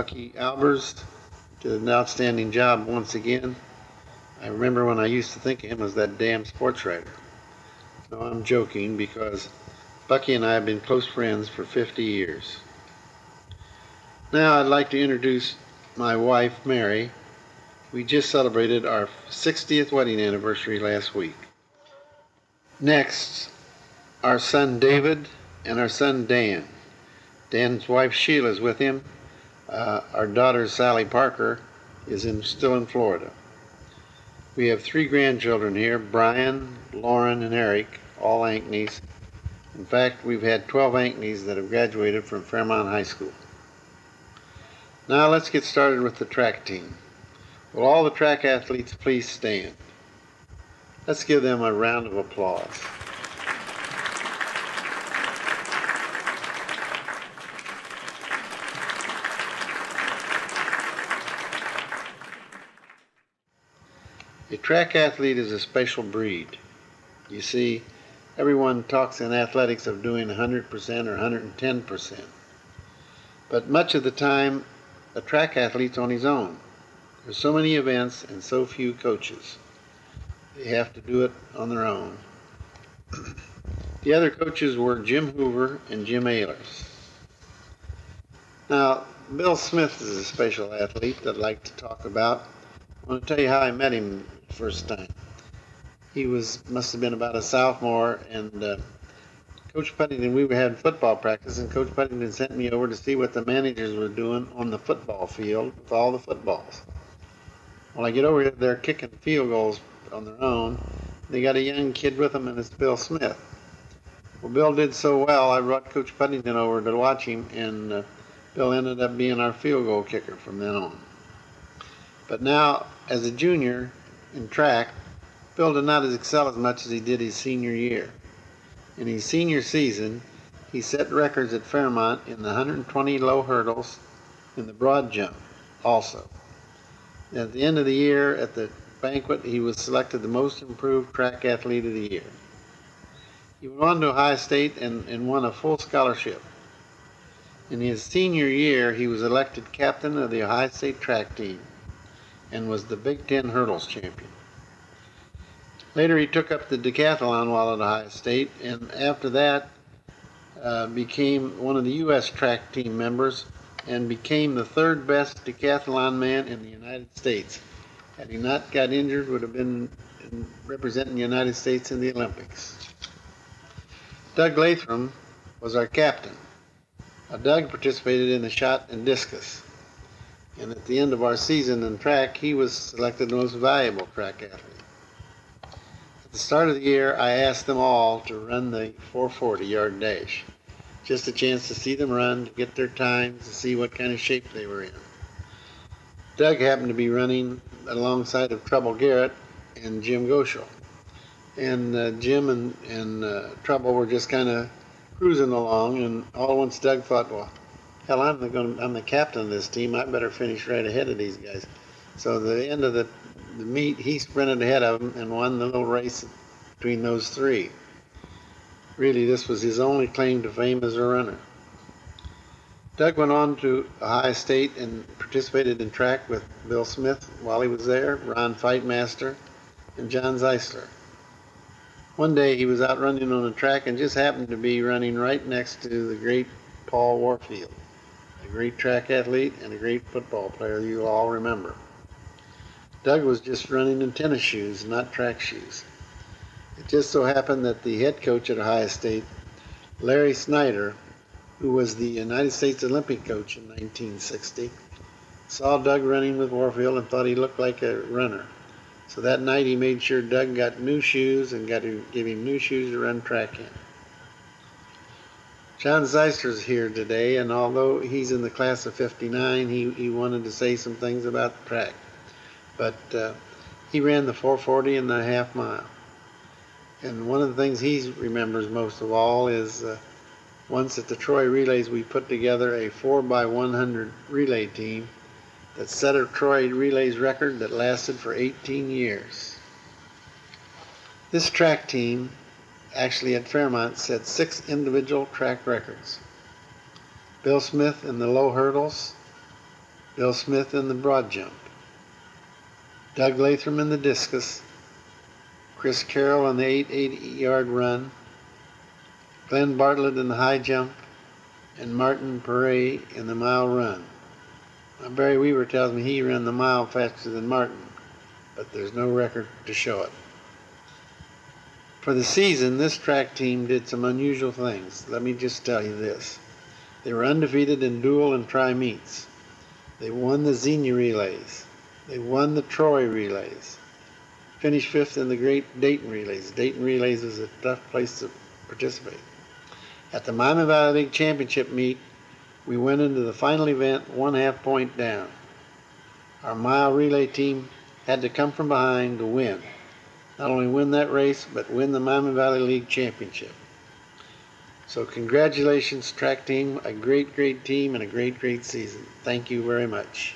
Bucky Albers did an outstanding job once again. I remember when I used to think of him as that damn sports writer. No, I'm joking because Bucky and I have been close friends for 50 years. Now I'd like to introduce my wife, Mary. We just celebrated our 60th wedding anniversary last week. Next, our son David and our son Dan. Dan's wife Sheila is with him. Uh, our daughter Sally Parker is in, still in Florida. We have three grandchildren here Brian, Lauren, and Eric, all Ankneys. In fact, we've had 12 Ankneys that have graduated from Fairmont High School. Now let's get started with the track team. Will all the track athletes please stand? Let's give them a round of applause. Track athlete is a special breed. You see, everyone talks in athletics of doing 100% or 110%. But much of the time, a track athlete's on his own. There's so many events and so few coaches. They have to do it on their own. the other coaches were Jim Hoover and Jim Ayers. Now, Bill Smith is a special athlete that I'd like to talk about. I want to tell you how I met him first time. He was must have been about a sophomore, and uh, Coach Puttington, we were having football practice, and Coach Puttington sent me over to see what the managers were doing on the football field with all the footballs. When I get over here, they're kicking field goals on their own. They got a young kid with them, and it's Bill Smith. Well, Bill did so well, I brought Coach Puttington over to watch him, and uh, Bill ended up being our field goal kicker from then on. But now, as a junior in track, Bill did not excel as much as he did his senior year. In his senior season, he set records at Fairmont in the 120 low hurdles in the broad jump also. At the end of the year at the banquet, he was selected the most improved track athlete of the year. He went on to Ohio State and, and won a full scholarship. In his senior year, he was elected captain of the Ohio State track team and was the Big Ten hurdles champion. Later, he took up the decathlon while at Ohio State, and after that, uh, became one of the U.S. track team members and became the third best decathlon man in the United States. Had he not got injured, would have been representing the United States in the Olympics. Doug Latham was our captain. Doug participated in the shot and discus. And at the end of our season in track, he was selected the most valuable track athlete. At the start of the year, I asked them all to run the 440 yard dash. Just a chance to see them run, to get their times, to see what kind of shape they were in. Doug happened to be running alongside of Trouble Garrett and Jim Goschel. And uh, Jim and, and uh, Trouble were just kind of cruising along, and all once Doug thought, well, hell, I'm the, I'm the captain of this team. I better finish right ahead of these guys. So at the end of the the meet, he sprinted ahead of them and won the little race between those three. Really, this was his only claim to fame as a runner. Doug went on to Ohio State and participated in track with Bill Smith while he was there, Ron Fightmaster, and John Zeisler. One day he was out running on a track and just happened to be running right next to the great Paul Warfield, a great track athlete and a great football player you all remember. Doug was just running in tennis shoes, not track shoes. It just so happened that the head coach at Ohio State, Larry Snyder, who was the United States Olympic coach in 1960, saw Doug running with Warfield and thought he looked like a runner. So that night he made sure Doug got new shoes and got to give him new shoes to run track in. John Zeisler's here today, and although he's in the class of 59, he, he wanted to say some things about the track but uh, he ran the 440 and the half mile. And one of the things he remembers most of all is uh, once at the Troy Relays, we put together a 4 by 100 relay team that set a Troy Relays record that lasted for 18 years. This track team, actually at Fairmont, set six individual track records. Bill Smith in the low hurdles, Bill Smith in the broad jump, Doug Latham in the discus, Chris Carroll on the 880 yard run, Glenn Bartlett in the high jump, and Martin Pere in the mile run. Now, Barry Weaver tells me he ran the mile faster than Martin, but there's no record to show it. For the season, this track team did some unusual things. Let me just tell you this. They were undefeated in dual and tri meets. They won the Xenia relays. They won the Troy relays. Finished fifth in the Great Dayton relays. Dayton relays is a tough place to participate. At the Miami Valley League Championship meet, we went into the final event one half point down. Our mile relay team had to come from behind to win. Not only win that race, but win the Miami Valley League Championship. So congratulations, track team, a great, great team and a great, great season. Thank you very much.